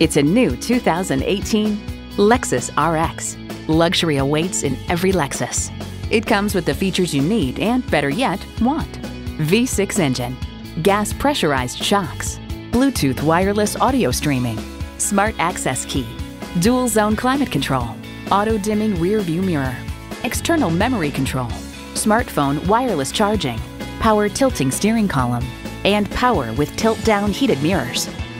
It's a new 2018 Lexus RX. Luxury awaits in every Lexus. It comes with the features you need and, better yet, want. V6 engine, gas pressurized shocks, Bluetooth wireless audio streaming, smart access key, dual zone climate control, auto dimming rear view mirror, external memory control, smartphone wireless charging, power tilting steering column, and power with tilt down heated mirrors.